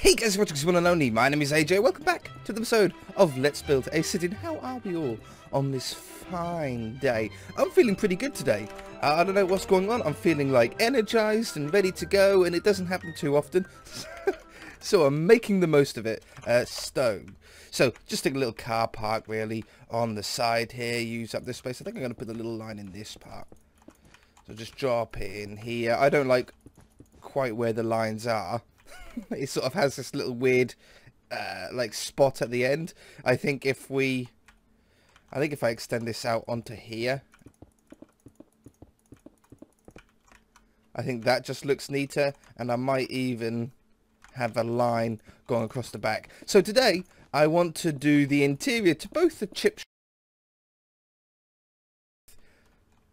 Hey guys, watching one and only. My name is AJ. Welcome back to the episode of Let's Build a City. How are we all on this fine day? I'm feeling pretty good today. Uh, I don't know what's going on. I'm feeling like energized and ready to go, and it doesn't happen too often. so I'm making the most of it. Uh, stone. So just a little car park really on the side here. Use up this space. I think I'm going to put a little line in this part. So just drop it in here. I don't like quite where the lines are. it sort of has this little weird uh, like spot at the end. I think if we, I think if I extend this out onto here, I think that just looks neater and I might even have a line going across the back. So today I want to do the interior to both the chip.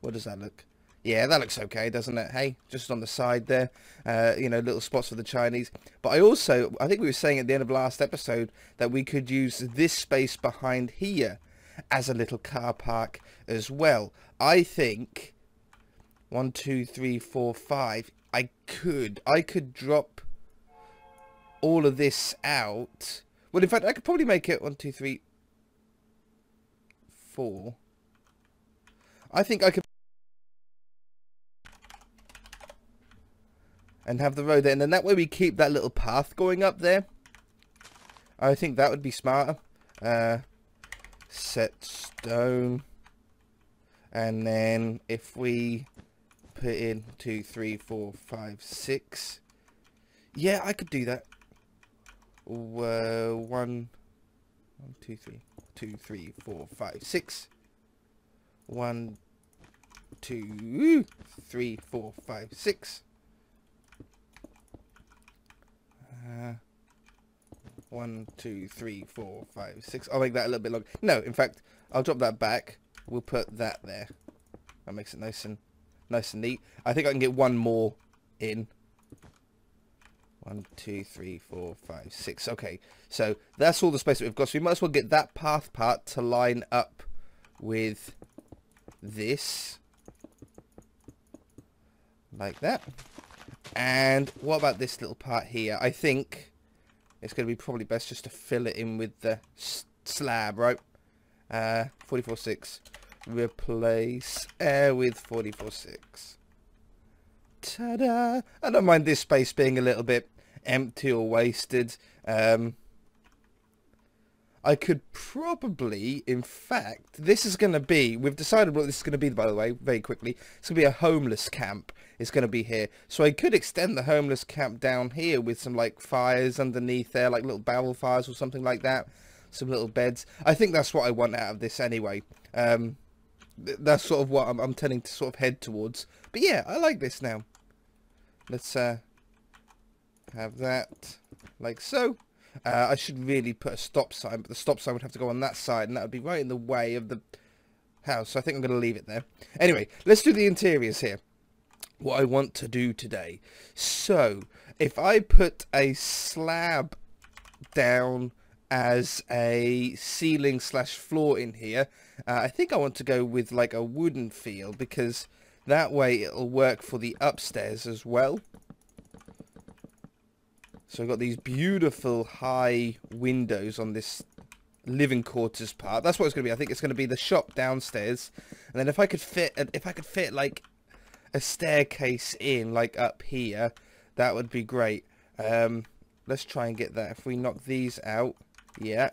What does that look? Yeah, that looks okay, doesn't it? Hey, just on the side there, uh, you know, little spots for the Chinese. But I also, I think we were saying at the end of last episode that we could use this space behind here as a little car park as well. I think one, two, three, four, five. I could, I could drop all of this out. Well, in fact, I could probably make it one, two, three, four. I think I could and have the road there. And then that way we keep that little path going up there. I think that would be smarter. Uh, set stone. And then if we put in two, three, four, five, six. Yeah, I could do that. Uh, one, one, two, three, two, three, four, five, six. One, two, three, four, five, six. Uh, one, two, three, four, five, six. I'll make that a little bit longer. No, in fact, I'll drop that back. We'll put that there. That makes it nice and nice and neat. I think I can get one more in. One, two, three, four, five, six. Okay, so that's all the space that we've got. So we might as well get that path part to line up with this. Like that. And what about this little part here? I think it's going to be probably best just to fill it in with the slab, right? Uh, 44.6. Replace air with 44.6. Ta-da! I don't mind this space being a little bit empty or wasted. Um, I could probably, in fact, this is going to be, we've decided what this is going to be, by the way, very quickly. It's going to be a homeless camp. It's going to be here. So I could extend the homeless camp down here with some, like, fires underneath there, like little barrel fires or something like that. Some little beds. I think that's what I want out of this anyway. Um, that's sort of what I'm, I'm tending to sort of head towards. But yeah, I like this now. Let's uh, have that like so. Uh, I should really put a stop sign, but the stop sign would have to go on that side, and that would be right in the way of the house. So I think I'm going to leave it there. Anyway, let's do the interiors here. What I want to do today. So, if I put a slab down as a ceiling slash floor in here, uh, I think I want to go with like a wooden feel because that way it'll work for the upstairs as well. So we've got these beautiful high windows on this living quarters part. That's what it's going to be. I think it's going to be the shop downstairs. And then if I could fit, if I could fit like a staircase in, like up here, that would be great. Um, let's try and get that. If we knock these out, yeah.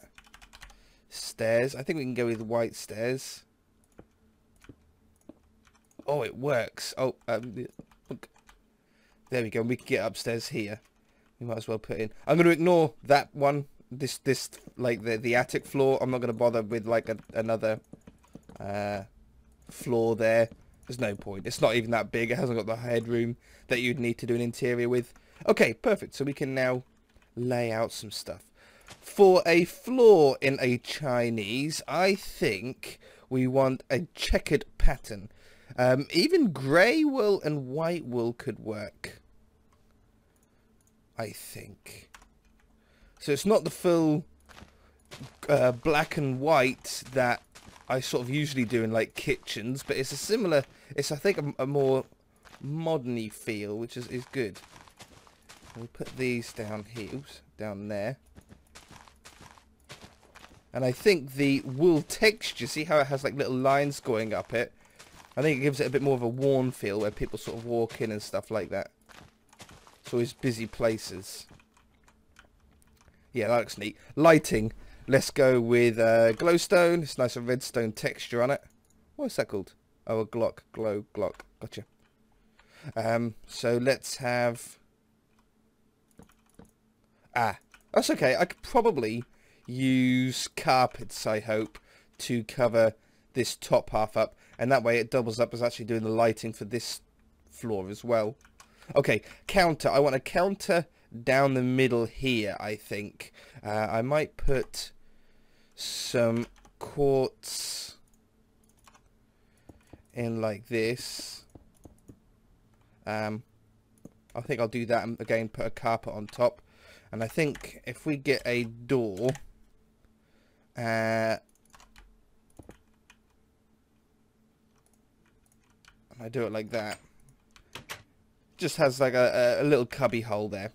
Stairs. I think we can go with white stairs. Oh, it works. Oh, um, there we go. We can get upstairs here we might as well put in. I'm going to ignore that one. This, this, like the the attic floor. I'm not going to bother with like a, another uh, floor there. There's no point. It's not even that big. It hasn't got the headroom that you'd need to do an interior with. Okay, perfect. So we can now lay out some stuff. For a floor in a Chinese, I think we want a checkered pattern. Um, even grey wool and white wool could work. I think. So it's not the full uh, black and white that I sort of usually do in like kitchens, but it's a similar, it's I think a, a more moderny feel, which is, is good. We'll put these down here, oops, down there. And I think the wool texture, see how it has like little lines going up it? I think it gives it a bit more of a worn feel where people sort of walk in and stuff like that. It's always busy places. Yeah, that looks neat. Lighting. Let's go with uh, glowstone. It's nice and redstone texture on it. What's that called? Oh, a Glock. Glow, Glock. Gotcha. Um, so let's have... Ah, that's okay. I could probably use carpets, I hope, to cover this top half up. And that way it doubles up as actually doing the lighting for this floor as well. Okay, counter. I want a counter down the middle here, I think. Uh, I might put some quartz in like this. Um, I think I'll do that and again put a carpet on top. And I think if we get a door, uh, I do it like that. Just has like a, a little cubby hole there.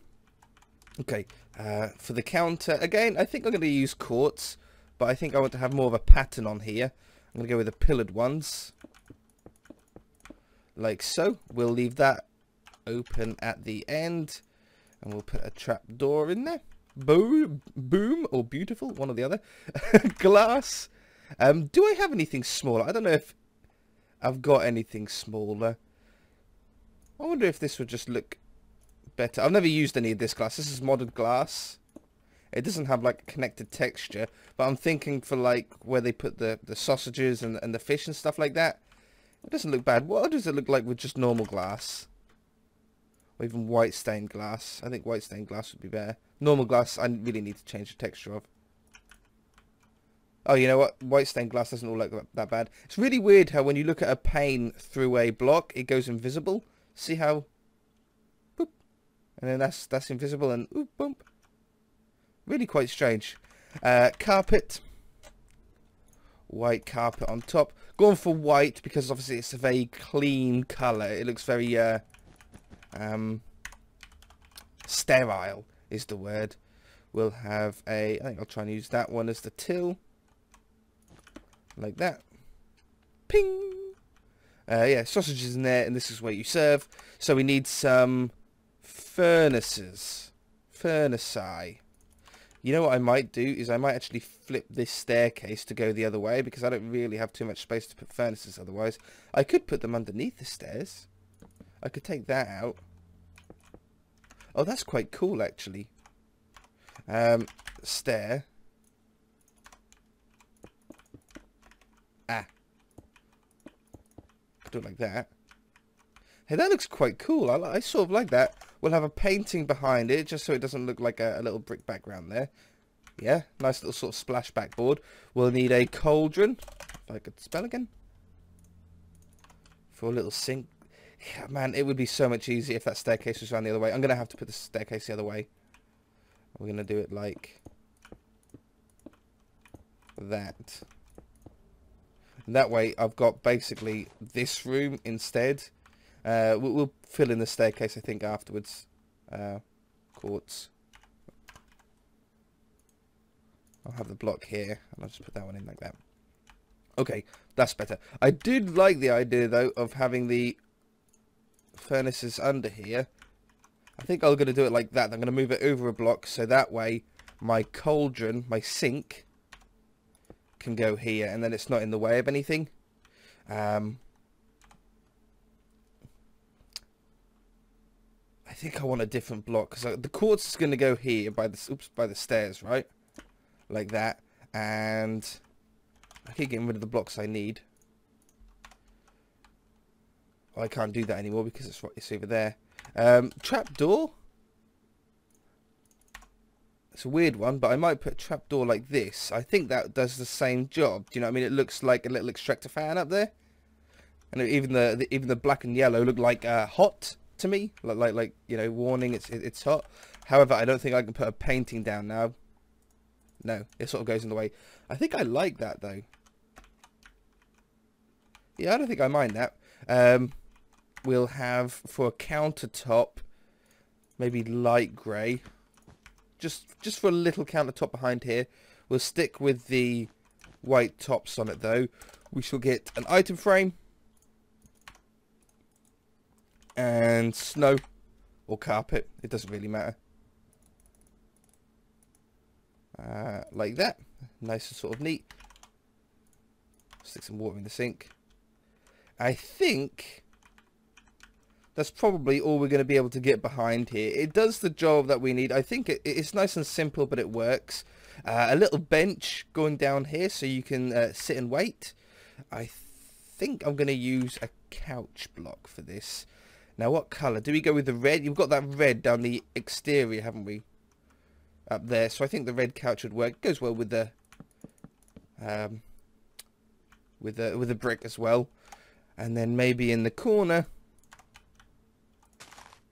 Okay, uh, for the counter, again, I think I'm going to use quartz, but I think I want to have more of a pattern on here. I'm going to go with the pillared ones. Like so. We'll leave that open at the end, and we'll put a trap door in there. Boom, boom, or beautiful, one or the other. Glass. Um, do I have anything smaller? I don't know if I've got anything smaller. I wonder if this would just look better. I've never used any of this glass. This is modded glass. It doesn't have like a connected texture, but I'm thinking for like where they put the, the sausages and, and the fish and stuff like that. It doesn't look bad. What does it look like with just normal glass? Or even white stained glass. I think white stained glass would be better. Normal glass, I really need to change the texture of. Oh, you know what? White stained glass doesn't all look that bad. It's really weird how when you look at a pane through a block, it goes invisible. See how and then that's that's invisible and ooh, bump. Really quite strange. Uh, carpet. White carpet on top. Going for white because obviously it's a very clean colour. It looks very uh, um, sterile is the word. We'll have a, I think I'll try and use that one as the till. Like that. Ping! Uh, yeah, sausages in there, and this is where you serve. So we need some furnaces. Furnace You know what I might do is I might actually flip this staircase to go the other way because I don't really have too much space to put furnaces otherwise. I could put them underneath the stairs. I could take that out. Oh, that's quite cool actually. Um, stair. Do it like that. Hey, that looks quite cool. I, I sort of like that. We'll have a painting behind it, just so it doesn't look like a, a little brick background there. Yeah, nice little sort of splash backboard. We'll need a cauldron, if I could spell again. For a little sink. Yeah, man, it would be so much easier if that staircase was around the other way. I'm going to have to put the staircase the other way. We're going to do it like that. And that way I've got basically this room instead uh, we'll, we'll, fill in the staircase, I think, afterwards. Uh, quartz. I'll have the block here, and I'll just put that one in like that. Okay, that's better. I did like the idea, though, of having the furnaces under here. I think I'm going to do it like that. I'm going to move it over a block, so that way my cauldron, my sink, can go here, and then it's not in the way of anything. Um, I think I want a different block because the quartz is going to go here by the oops by the stairs, right? Like that, and I keep getting rid of the blocks I need. I can't do that anymore because it's it's over there. Um, trap door. It's a weird one, but I might put a trap door like this. I think that does the same job. Do you know what I mean? It looks like a little extractor fan up there, and even the, the even the black and yellow look like uh, hot to me, like like, like you know, warning it's it's hot. However, I don't think I can put a painting down now. No, it sort of goes in the way. I think I like that though. Yeah, I don't think I mind that. Um, we'll have for a countertop maybe light grey. Just, just for a little countertop behind here. We'll stick with the white tops on it though. We shall get an item frame. And snow or carpet. It doesn't really matter. Uh, like that. Nice and sort of neat. Stick some water in the sink. I think that's probably all we're going to be able to get behind here. It does the job that we need. I think it, it's nice and simple, but it works. Uh, a little bench going down here so you can uh, sit and wait. I think I'm going to use a couch block for this. Now, what colour? Do we go with the red? You've got that red down the exterior, haven't we? Up there. So I think the red couch would work. It goes well with the um, with the with the brick as well. And then maybe in the corner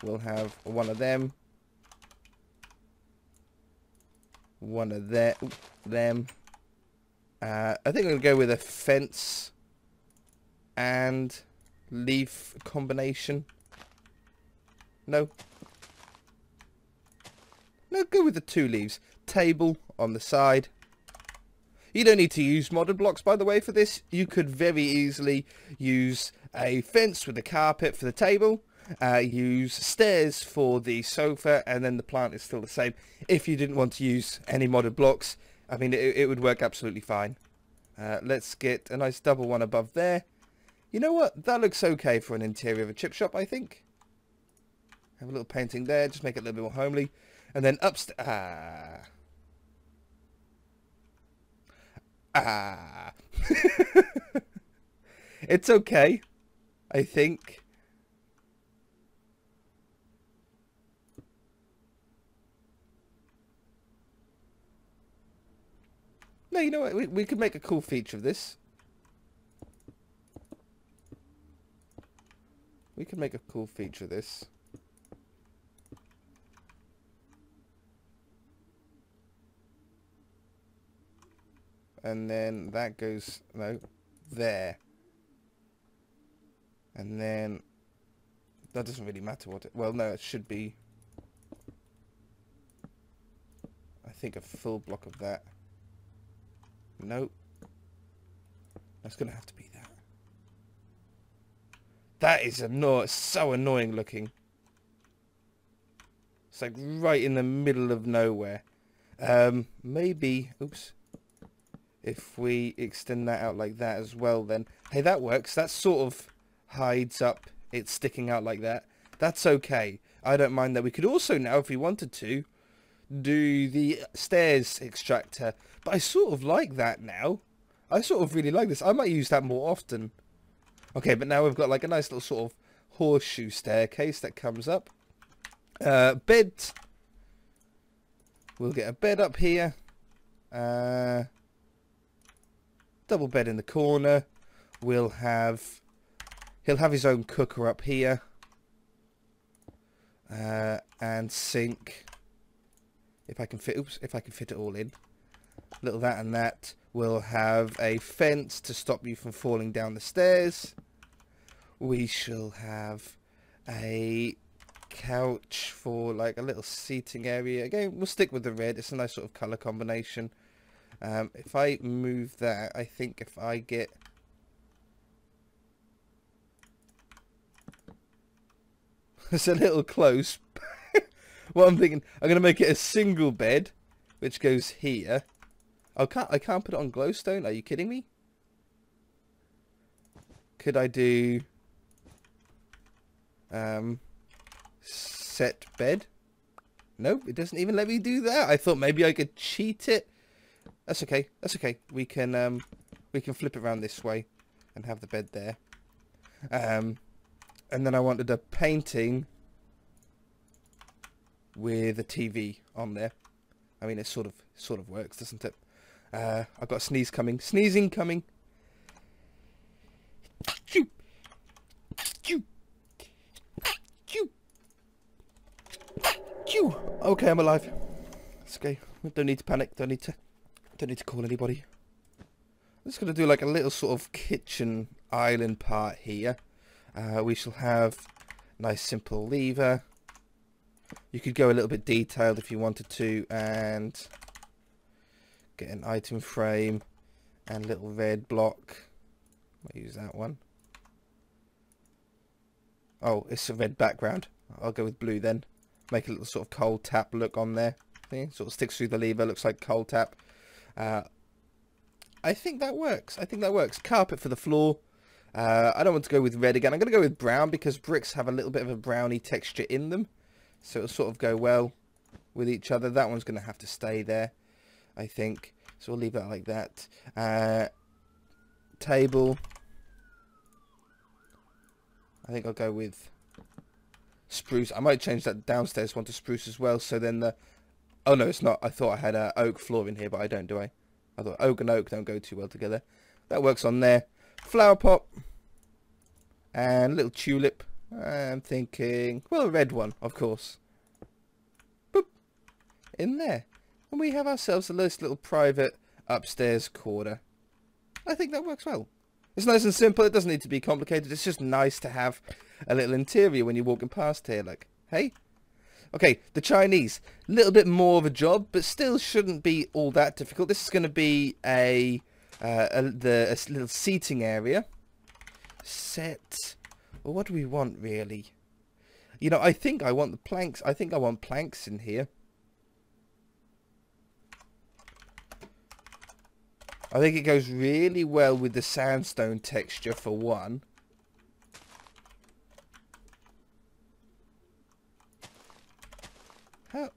we'll have one of them. One of them. Uh, I think to go with a fence and leaf combination. No. No, go with the two leaves. Table on the side. You don't need to use modern blocks, by the way, for this. You could very easily use a fence with a carpet for the table. Uh, use stairs for the sofa and then the plant is still the same. If you didn't want to use any modded blocks, I mean, it, it would work absolutely fine. Uh, let's get a nice double one above there. You know what? That looks okay for an interior of a chip shop, I think. Have a little painting there, just make it a little bit more homely. And then upstairs... Ah. Ah. it's okay, I think. No, you know what? We, we could make a cool feature of this. We could make a cool feature of this. And then that goes, no, there. And then, that doesn't really matter what it, well no, it should be, I think a full block of that. Nope. That's going to have to be that. That is anno so annoying looking. It's like right in the middle of nowhere. Um, maybe, oops, if we extend that out like that as well then. Hey, that works. That sort of hides up it sticking out like that. That's okay. I don't mind that. We could also now, if we wanted to, do the stairs extractor. But I sort of like that now. I sort of really like this. I might use that more often. Okay, but now we've got like a nice little sort of horseshoe staircase that comes up. Uh, bed. We'll get a bed up here. Uh, double bed in the corner. We'll have... He'll have his own cooker up here. Uh, and sink if I can fit oops if I can fit it all in little that and that we'll have a fence to stop you from falling down the stairs. We shall have a couch for like a little seating area. Again we'll stick with the red. It's a nice sort of color combination. Um, if I move that I think if I get it's a little close. Well, I'm thinking I'm going to make it a single bed, which goes here. I can't, I can't put it on glowstone. Are you kidding me? Could I do um, set bed? Nope, it doesn't even let me do that. I thought maybe I could cheat it. That's okay. That's okay. We can um, we can flip it around this way and have the bed there. Um, and then I wanted a painting with a TV on there. I mean, it sort of sort of works, doesn't it? Uh, I've got a sneeze coming. Sneezing coming. Okay, I'm alive. It's okay. Don't need to panic. Don't need to. Don't need to call anybody. I'm just gonna do like a little sort of kitchen island part here. Uh, we shall have nice simple lever You could go a little bit detailed if you wanted to and get an item frame and little red block. I'll use that one. Oh, it's a red background. I'll go with blue then. Make a little sort of cold tap look on there. See? Sort of sticks through the lever, looks like cold tap. Uh, I think that works. I think that works. Carpet for the floor. Uh, I don't want to go with red again. I'm going to go with brown because bricks have a little bit of a browny texture in them. So it'll sort of go well with each other. That one's going to have to stay there, I think. So we'll leave that like that. Uh, table. I think I'll go with spruce. I might change that downstairs one to spruce as well. So then the... Oh, no, it's not. I thought I had a oak floor in here, but I don't, do I? I thought oak and oak don't go too well together. That works on there. Flower pot. And little tulip. I'm thinking... Well, a red one, of course. Boop. In there. And we have ourselves a nice little private upstairs corner. I think that works well. It's nice and simple. It doesn't need to be complicated. It's just nice to have a little interior when you're walking past here. Like, hey? Okay, the Chinese. A little bit more of a job, but still shouldn't be all that difficult. This is going to be a, uh, a, the, a little seating area. Set. Well, what do we want, really? You know, I think I want the planks. I think I want planks in here. I think it goes really well with the sandstone texture for one. How?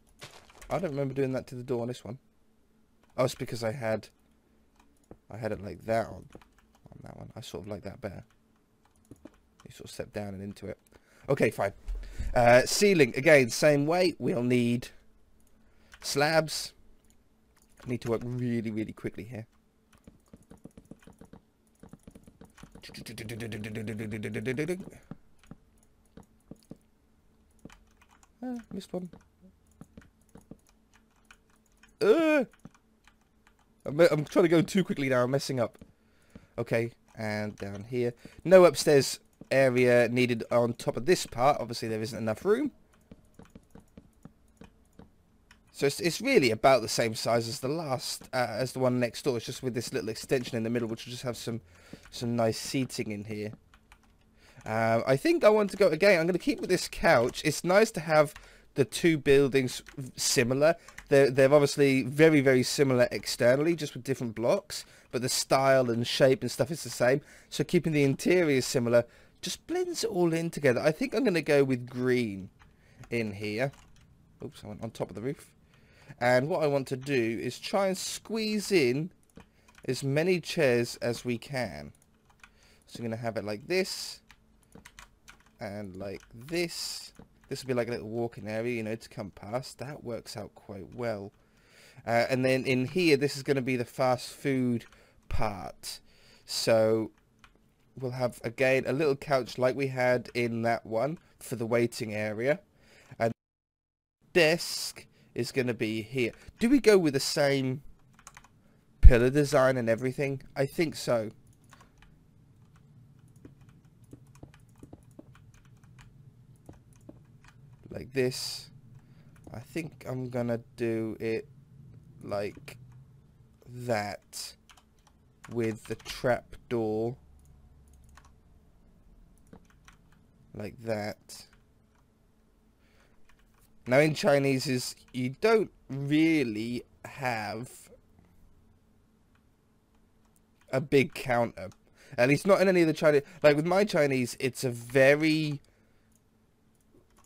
I don't remember doing that to the door on this one. Oh, it's because I had... I had it like that on, on that one. I sort of like that better. You sort of step down and into it. Okay, fine. Uh, ceiling, again, same way. We'll need slabs. Need to work really, really quickly here. Ah, missed one. Uh, I'm, I'm trying to go too quickly now. I'm messing up. Okay, and down here. No upstairs area needed on top of this part. Obviously, there isn't enough room. So it's, it's really about the same size as the last, uh, as the one next door. It's just with this little extension in the middle, which will just have some, some nice seating in here. Uh, I think I want to go, again, I'm going to keep with this couch. It's nice to have the two buildings similar. They're, they're obviously very, very similar externally, just with different blocks. But the style and shape and stuff is the same. So keeping the interior similar just blends it all in together. I think I'm going to go with green in here. Oops, I went on top of the roof. And what I want to do is try and squeeze in as many chairs as we can. So I'm going to have it like this. And like this. This will be like a little walking area, you know, to come past. That works out quite well. Uh, and then in here, this is going to be the fast food part. So we'll have, again, a little couch like we had in that one for the waiting area. And desk is going to be here. Do we go with the same pillar design and everything? I think so. Like this. I think I'm going to do it like that with the trap door like that now in Chinese is you don't really have a big counter. At least not in any of the Chinese. Like with my Chinese, it's a very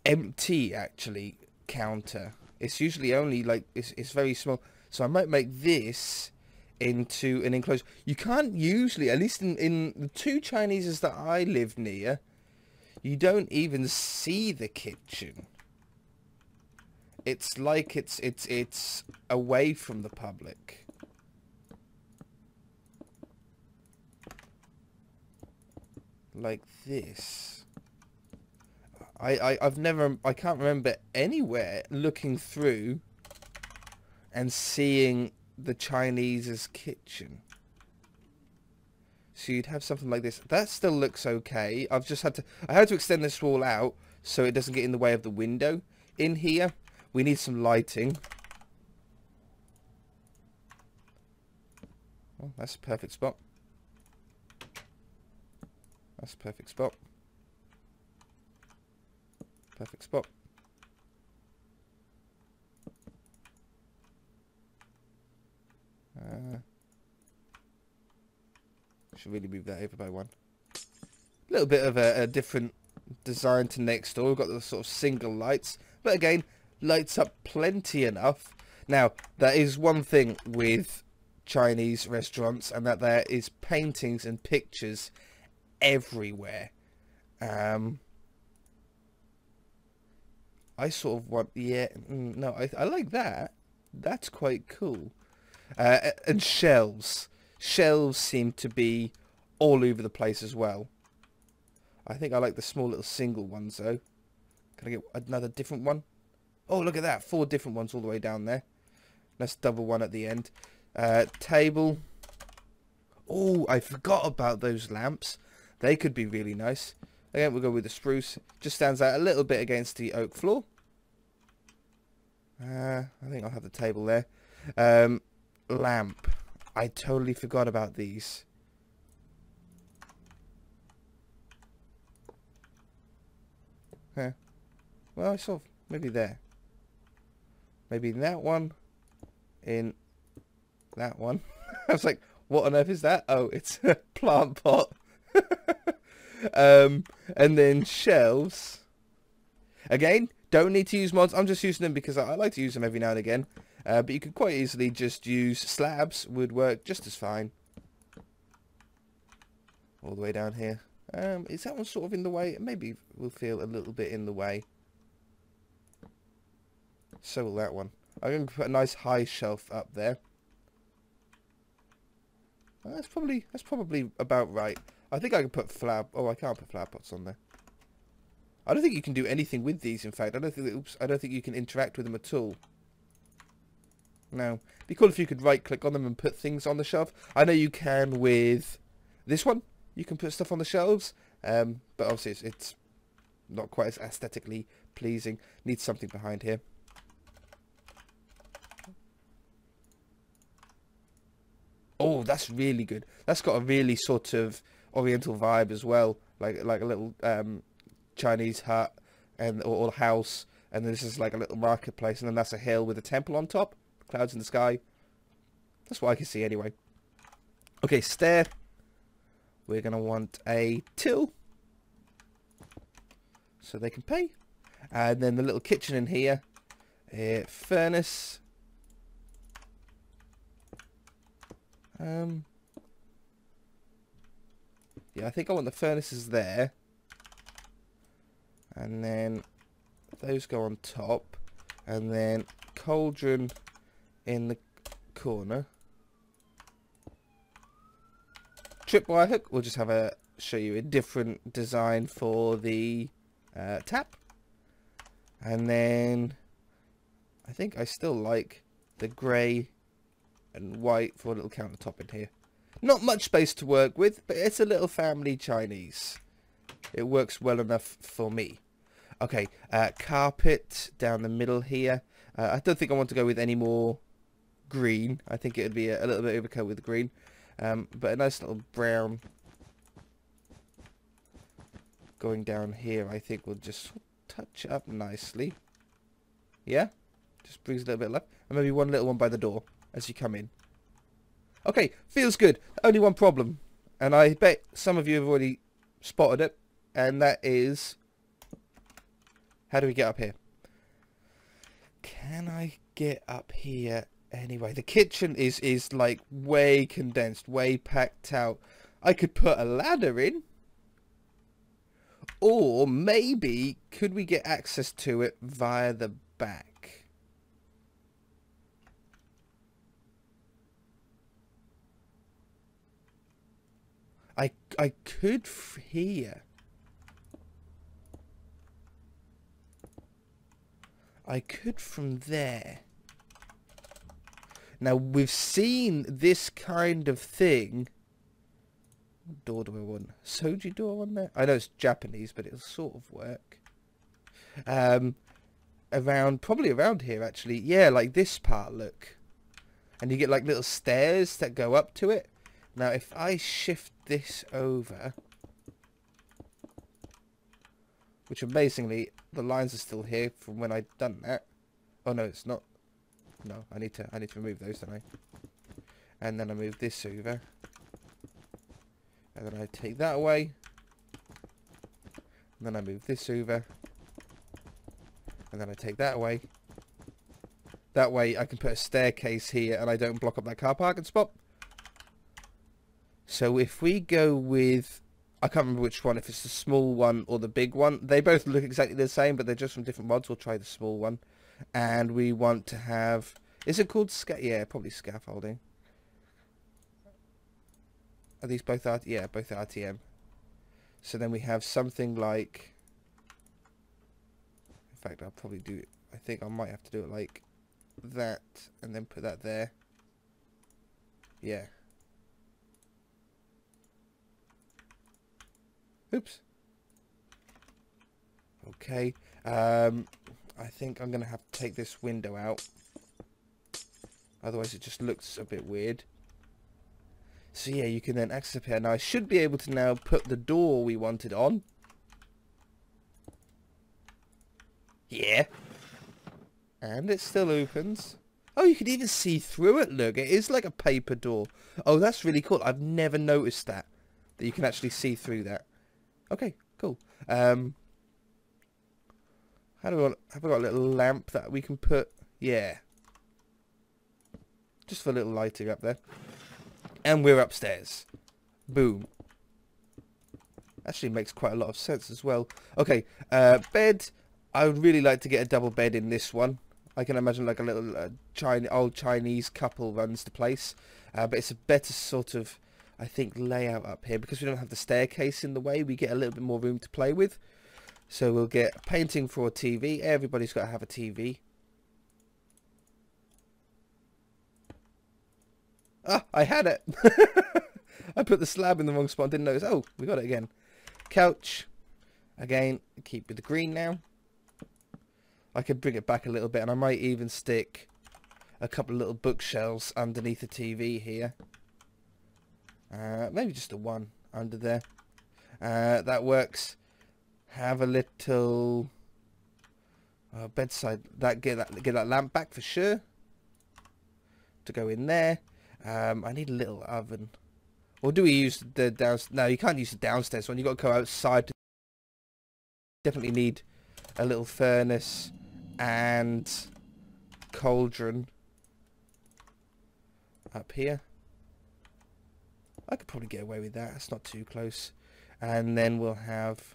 empty actually counter. It's usually only like it's it's very small. So I might make this into an enclosure. You can't usually, at least in, in the two Chineses that I live near, you don't even see the kitchen it's like it's it's it's away from the public. Like this. I, I I've never I can't remember anywhere looking through and seeing the Chinese's kitchen. So you'd have something like this. That still looks okay. I've just had to I had to extend this wall out so it doesn't get in the way of the window in here, we need some lighting. Oh, that's a perfect spot. That's a perfect spot. Perfect spot. Uh, should really move that over by one. A little bit of a, a different design to next door. We've got the sort of single lights. But again, lights up plenty enough. Now, that is one thing with Chinese restaurants and that there is paintings and pictures everywhere. Um, I sort of want, yeah, mm, no, I, I like that. That's quite cool. Uh, and shelves. Shelves seem to be all over the place as well. I think I like the small little single ones though. Can I get another different one? Oh, look at that. Four different ones all the way down there. Let's double one at the end. Uh, table. Oh, I forgot about those lamps. They could be really nice. Again, we'll go with the spruce. Just stands out a little bit against the oak floor. Uh, I think I'll have the table there. Um, lamp. I totally forgot about these. Huh. Well, I saw maybe there. Maybe in that one. In that one. I was like, what on earth is that? Oh, it's a plant pot. um, and then shelves. Again, don't need to use mods. I'm just using them because I, I like to use them every now and again. Uh, but you could quite easily just use slabs. Would work just as fine. All the way down here. Um, is that one sort of in the way? Maybe will feel a little bit in the way. So will that one. I'm going to put a nice high shelf up there. That's probably that's probably about right. I think I can put flower. Oh, I can't put flower pots on there. I don't think you can do anything with these. In fact, I don't think. Oops, I don't think you can interact with them at all. No, It'd be cool if you could right click on them and put things on the shelf. I know you can with this one. You can put stuff on the shelves, um, but obviously it's, it's not quite as aesthetically pleasing. Needs something behind here. Oh, that's really good. That's got a really sort of oriental vibe as well, like like a little um, Chinese hut and or, or house, and this is like a little marketplace, and then that's a hill with a temple on top, clouds in the sky. That's what I can see anyway. Okay, stair. We're gonna want a till, so they can pay, and then the little kitchen in here, a furnace Um, yeah, I think I want the furnaces there. And then those go on top. And then cauldron in the corner. Tripwire hook, we'll just have a show you a different design for the uh, tap. And then I think I still like the grey and white for a little countertop in here. Not much space to work with, but it's a little family Chinese. It works well enough for me. Okay, uh, carpet down the middle here. Uh, I don't think I want to go with any more green. I think it would be a, a little bit overkill with green. Um, but a nice little brown going down here I think will just touch up nicely. Yeah? Just brings a little bit luck. And maybe one little one by the door as you come in. Okay, feels good. Only one problem. And I bet some of you have already spotted it. And that is... How do we get up here? Can I get up here anyway? The kitchen is, is like way condensed, way packed out. I could put a ladder in. Or maybe could we get access to it via the back? I I could hear. I could from there. Now we've seen this kind of thing. What door do I want? Shoji door on there? I know it's Japanese, but it'll sort of work. Um, around, probably around here actually. Yeah, like this part, look. And you get like little stairs that go up to it. Now, if I shift this over, which amazingly, the lines are still here from when I'd done that. Oh no, it's not. No, I need to, I need to remove those, don't I? And then I move this over. And then I take that away. And then I move this over. And then I take that away. That way I can put a staircase here and I don't block up that car parking spot. So if we go with, I can't remember which one, if it's the small one or the big one. They both look exactly the same, but they're just from different mods. We'll try the small one. And we want to have, is it called, sca yeah, probably scaffolding. Are these both, R yeah, both RTM. So then we have something like, in fact, I'll probably do, I think I might have to do it like that, and then put that there. Yeah. Oops. Okay. Um, I think I'm going to have to take this window out. Otherwise it just looks a bit weird. So yeah, you can then access up here. Now I should be able to now put the door we wanted on. Yeah. And it still opens. Oh, you can even see through it, look. It is like a paper door. Oh, that's really cool. I've never noticed that. That you can actually see through that. Okay, cool. Um, how do I, have I got a little lamp that we can put? Yeah. Just for a little lighting up there. And we're upstairs. Boom. Actually makes quite a lot of sense as well. Okay, uh, bed. I would really like to get a double bed in this one. I can imagine like a little uh, China, old Chinese couple runs the place. Uh, but it's a better sort of, I think, layout up here. Because we don't have the staircase in the way, we get a little bit more room to play with. So we'll get painting for a TV. Everybody's got to have a TV. Ah, I had it. I put the slab in the wrong spot. Didn't notice. Oh, we got it again. Couch. Again, keep with the green now. I could bring it back a little bit, and I might even stick a couple of little bookshelves underneath the TV here. Uh, maybe just a one under there. Uh, that works. Have a little uh, bedside. That get that get that lamp back for sure. To go in there. Um, I need a little oven. Or do we use the downstairs? No, you can't use the downstairs one. you got to go outside. Definitely need a little furnace and cauldron up here. I could probably get away with that. It's not too close. And then we'll have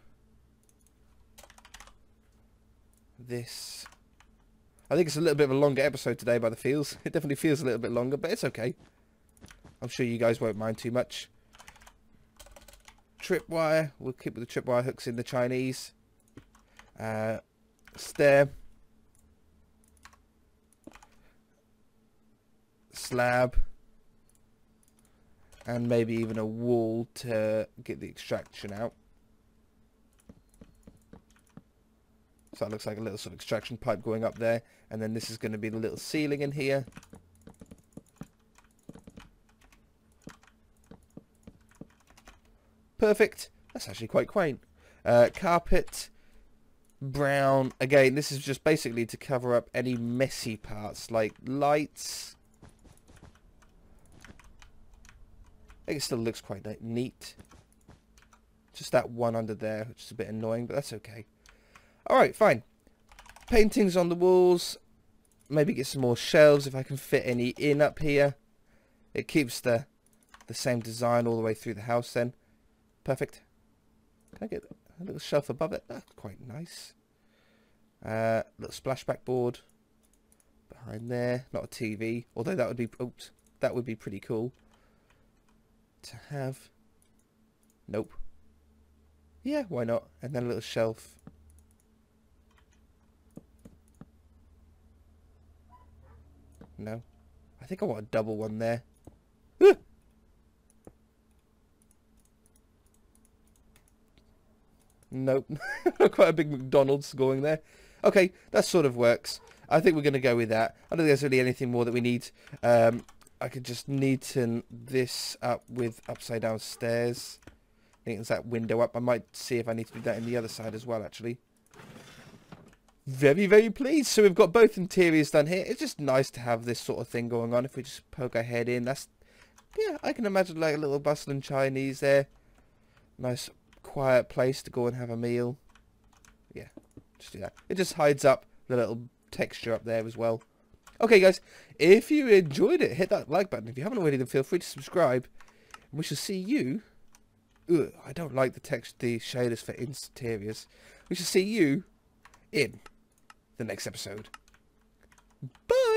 this. I think it's a little bit of a longer episode today by the feels. It definitely feels a little bit longer, but it's okay. I'm sure you guys won't mind too much. Tripwire. We'll keep with the tripwire hooks in the Chinese. Uh, stair. Slab. And maybe even a wall to get the extraction out. So that looks like a little sort of extraction pipe going up there. And then this is going to be the little ceiling in here. Perfect. That's actually quite quaint. Uh, carpet, brown. Again, this is just basically to cover up any messy parts, like lights. Think it still looks quite neat. Just that one under there, which is a bit annoying, but that's okay. Alright, fine. Paintings on the walls. Maybe get some more shelves if I can fit any in up here. It keeps the the same design all the way through the house then. Perfect. Can I get a little shelf above it? That's quite nice. Uh, little splashback board behind there. Not a TV, although that would be oops, that would be pretty cool to have. Nope. Yeah, why not? And then a little shelf. No. I think I want a double one there. Nope. Quite a big McDonald's going there. Okay, that sort of works. I think we're going to go with that. I don't think there's really anything more that we need. Um, I could just neaten this up with upside down stairs. There's that window up. I might see if I need to do that in the other side as well, actually. Very, very pleased. So we've got both interiors done here. It's just nice to have this sort of thing going on. If we just poke our head in, that's... Yeah, I can imagine like a little bustling Chinese there. Nice quiet place to go and have a meal. Yeah, just do that. It just hides up the little texture up there as well. Okay, guys, if you enjoyed it, hit that like button. If you haven't already, then feel free to subscribe. we shall see you... Ugh, I don't like the text, the shaders for interiors. We shall see you in the next episode. Bye!